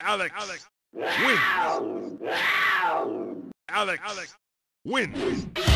Alex. Alex. Wins. Alex. Alex. Wins.